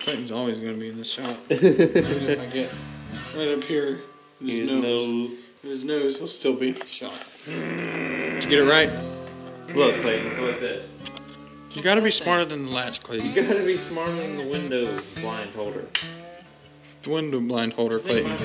Clayton's always gonna be in this shot. Even if I get right up here, his, His nose, nose. his nose, he'll still be in the shot. Did you get it right? Look, Clayton, look at this. You gotta be smarter than the latch, Clayton. You gotta be smarter than the window blind holder. The window blind holder, Clayton.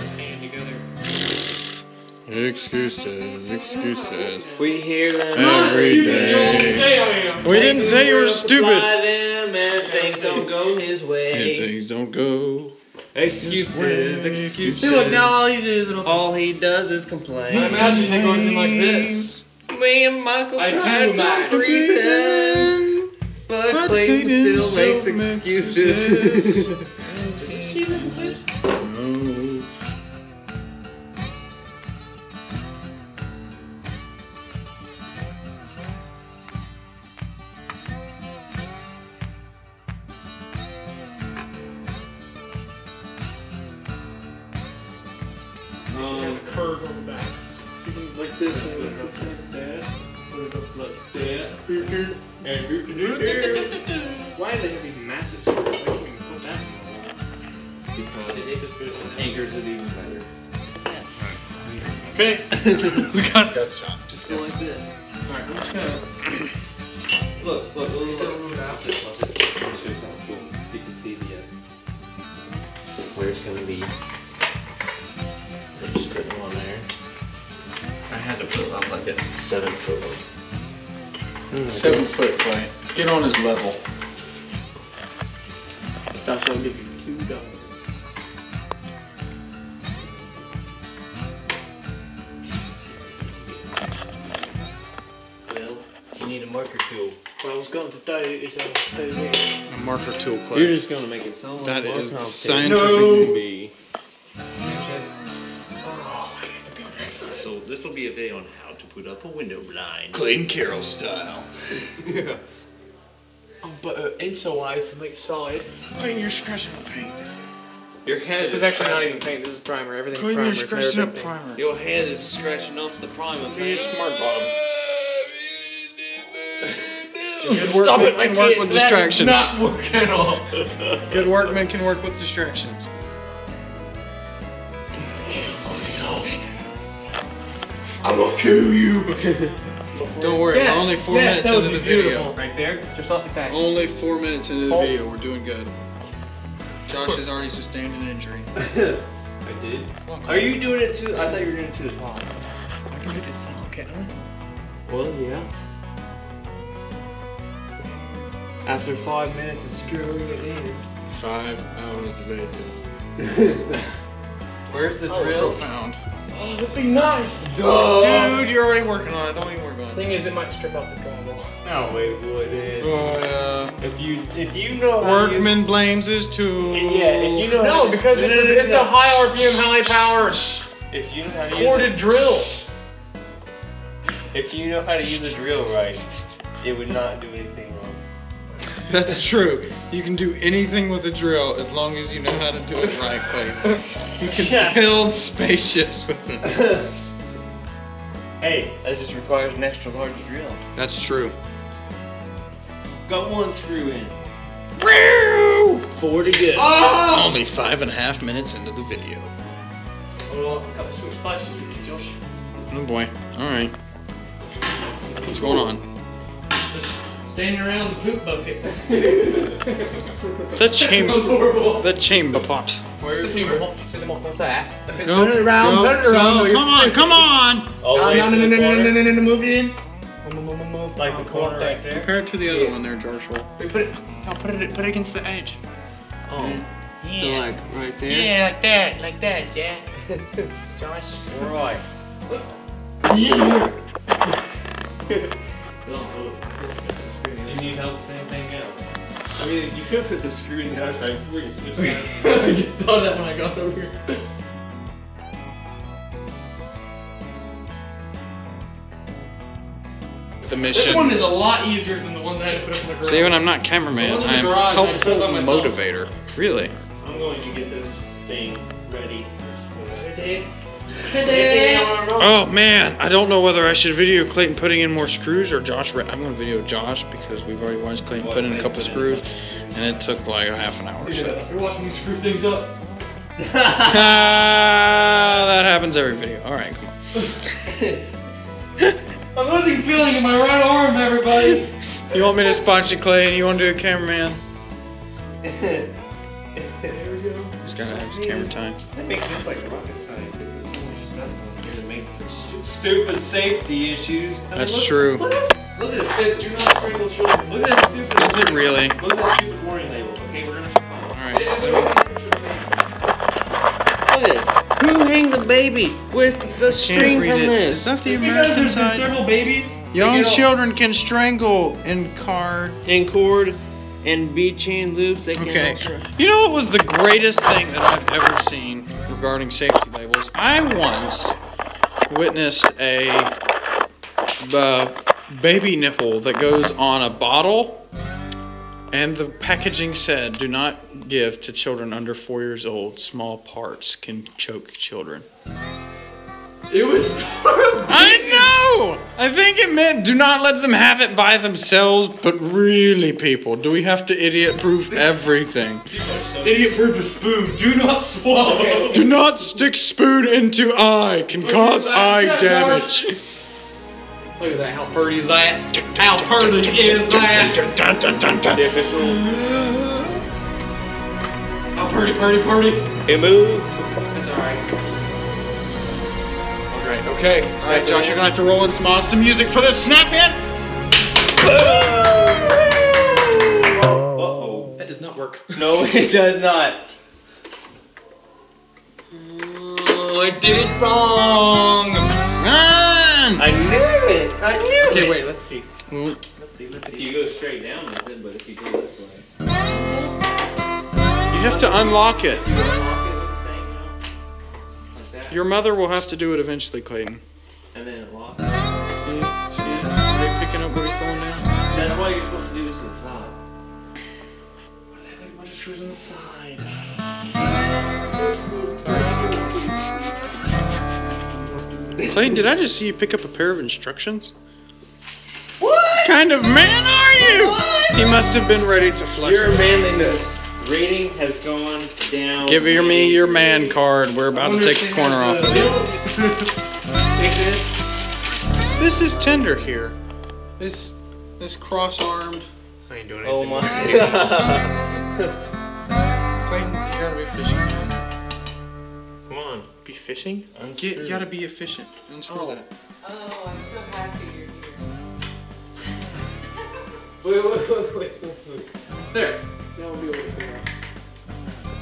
Excuses, excuses. We hear them Every day. We didn't say you were stupid. Them and things don't go his And way. things don't go. Excuses, excuses. See, look, now all he did is. All he does is I complain. imagine it goes in like this. Me and Michael I do tried to imagine. reason, but But Clayton Clayton still makes still makes excuses. Um, curve on the back. like this and just like that. Put it up like that. And Why do they have these massive screws? I can't even put that in the wall. because anchors it even better. Okay. we got Got the shot. Just go like this. Alright, I'm just gonna. Look, look, look, look. look. Watch this, watch this. I'm gonna show you something cool. You can see the uh, where it's gonna be. Had to put it on like a seven foot one. Hmm. Seven foot Clay. Get on his level. Josh, I'll give you two dollars. Well, you need a marker tool. What I was going to tell you is I'll tell you here. A marker tool Clay. You're just gonna make it sound much That more the complicated scientific- than this will be a video on how to put up a window blind. Clayton Carroll style. yeah. Oh, but uh, inch away from each side. Clayton, you're scratching up paint. Your head This is actually not even paint. This is primer. Everything's Clayton, primer. you're scratching been up paint. primer. Your head is scratching off the primer. Be a smart bottom. Good Good workman Stop it! can I work can't- with distractions. Not working at all. Good workman can work with distractions. I'm gonna kill you. Don't worry, Yes, we're only four yes, minutes into the video. Right there, just like that. Only four minutes into the Oh. video, we're doing good. Josh has already sustained an injury. I did. Come on, Are you doing it to? I thought you were doing it to the top. I can do this sound, can't I? Well, yeah. After five minutes of screwing it in. Five hours later. Where's the Oh, drill? Profound. Oh, that'd be nice. Dude, you're already working on it. Don't even worry about it. Thing is, it might strip out the drywall. No, wait, what it is? Oh, If you if you know yeah. how to Workman blames his tools. yeah, if you know No, because it's a, it's a high RPM, high power if you know how to use corded it, drill. if you know how to use a drill right, it would not do anything wrong. That's true. You can do anything with a drill as long as you know how to do it right, Clayton. You can Yeah. build spaceships with it. Hey, that just requires an extra large drill. That's true. Got one screw in. Four to go. Oh! Only five and a half minutes into the video. Hold on, I've got to switch places with you, Josh. Oh boy. Alright. What's going on? Just standing around the poop bucket. The chamber. The chamber pot. Where's the people? Set them that. Turn it around, no, turn it around. no, no, come on, come on! Oh, All the No, way no, to no, no, the no, no, corner. no, no, no, no, move it in. Like the corner right there. Compare it to the other one there, Jarshul. Wait, put it. No, put it. Put it against the edge. Oh, so like right there. Yeah, like that, like that, yeah. Josh. Right. Yeah. Oh, Do you need help with anything else? I mean, you could put the screw in the other side before you switch sides. I just thought of that when I got over here. The mission. This one is a lot easier than the ones I had to put up in the garage. See, when I'm not cameraman, The the I'm garage, helpful put it on myself. motivator. Really? I'm going to get this thing ready. Ready? Oh man, I don't know whether I should video Clayton putting in more screws or Josh. I'm gonna video Josh because we've already watched Clayton put in a couple screws, and it took like a half an hour. So If you're watching me screw things up. Ah, that happens every video. All right, come on. I'm losing feeling in my right arm, everybody. You want me to spot you, Clayton? You want to do a cameraman? There we go. He's gotta have his camera time. I think this like rocket science. This is nothing stupid safety issues. I mean, That's look- true. Look at this. Look at this. It says do not strangle children. Look at this stupid. Is it really? Look at this stupid warning label. Okay, we're gonna. All right. Look at this. Who hangs a baby with the string from it. this? Is that the You American side? several babies. Young They get all- children can strangle in car. And cord and bead chain loops. They can Okay. You know what was the greatest thing that I've ever seen regarding safety labels? I once witnessed a uh, baby nipple that goes on a bottle, and the packaging said, "Do not give to children under four years old. Small parts can choke children." It was I know. I think it meant do not let them have it by themselves. But really, people, do we have to idiot-proof everything? idiot-proof a spoon. Do not swallow. Do not stick spoon into eye. Can cause eye damage. Look at that. How pretty is that? How pretty is that? The official. How pretty, pretty, pretty. It moves. Alright, okay. Alright, Josh, you're gonna have to roll in some awesome music for this snap in. Uh oh. That does not work. No, it does not. Oh, I did it wrong. Run! I knew it. I knew Okay, it. Okay, wait. Let's see. Let's see. Let's see. You go straight down with it, but if you go this way, You have to unlock it. Your mother will have to do it eventually, Clayton. and then it locks. See? See? Are they picking up what he's throwing down? That's why you're supposed to do this on the top. They have a bunch of screws on the side. Clayton, did I just see you pick up a pair of instructions? What kind of man are you? He must have been ready to flush. Your them. manliness rating has gone down. Give your me your man card. We're about to take the corner off of you. This. This is tender here. This this cross-armed. I ain't doing oh anything. Oh my god. Clayton, you gotta be efficient. Come on. Be fishing? Get, you gotta be efficient. Unscrew Oh. that. Oh, I'm so happy you're here. Wait, wait, wait, wait, wait, wait. There. Now we'll be able to figure out.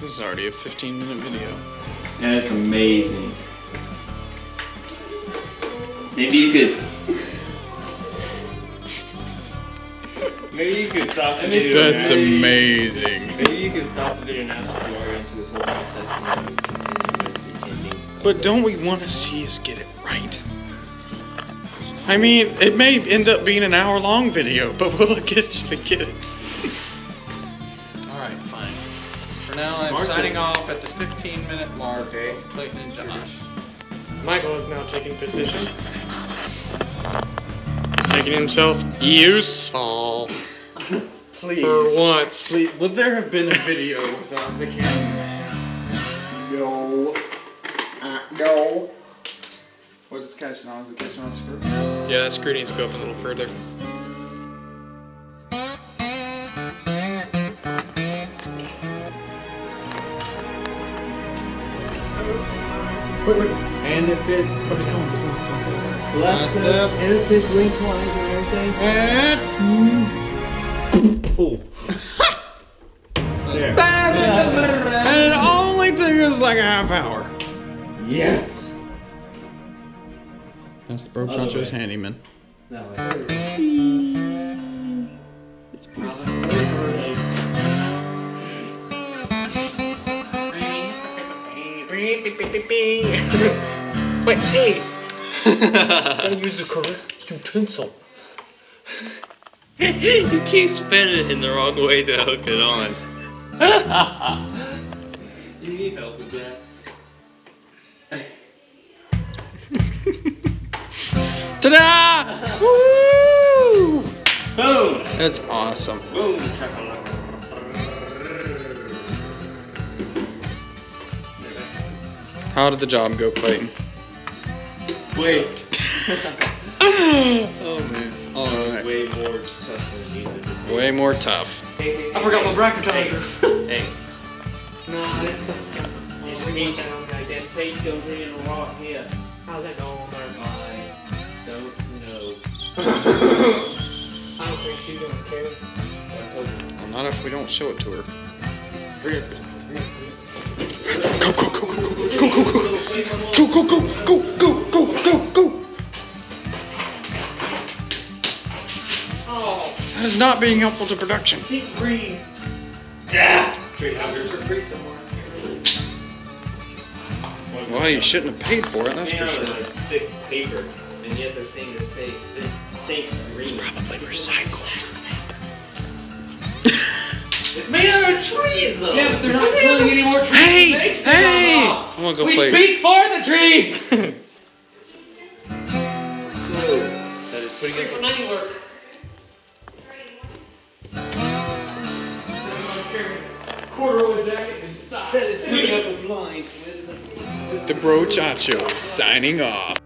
This is already a 15-minute video. And it's amazing. Maybe you could. Maybe you could stop the video. That's Maybe- amazing. Maybe you could stop the video and ask if you are into this whole process and then continue with the ending. But don't we want to see us get it right? I mean, it may end up being an hour-long video, but we'll get to get it. All right, fine. For now, I'm Mark signing off at the 15-minute mark Okay. of Clayton and Josh. Michael is now taking position. Making himself useful. Please. For once. Please, would there have been a video without the cameraman? No. Uh, no. What is catching on? Is it catching on screw? Yeah, that screw needs to go up a little further. And it fits. Let's go, let's go, let's go. Last step. And it fits lengthwise and everything. And Oh. there. and it only took us like a half hour. Yes. That's the Brochacho's handyman. That. It's beautiful. Wait, hey! Gotta use the correct utensil. you keep spinning it in the wrong way to hook it on. you need help with that. Ta-da! Woo! Boom! That's awesome. Boom! How did the job go, Clayton? Wait. oh man. All right. Way more tough. Way more tough. Hey, hey, I forgot hey, my bracket Hey. no, that's. How's that going, I don't think she's gonna care. Let's. Well, not if we don't show it to her. Go, go, go, go, go, go, go, go, go, go, go, go, go, go, go, go. Oh, That is not being helpful to production. keep green. Tree huggers for free somewhere. Well, you shouldn't have paid for it, that's for sure. thick paper, and yet they're saying to say think, think green. Probably recycled. It's made out of trees, though. Yeah, but they're not killing any more trees. Hey, to hey! I'm gonna go we play. speak for the trees. So, that is putting For up an. Corduroy jacket and socks. that is putting up a blind The Brochacho signing off.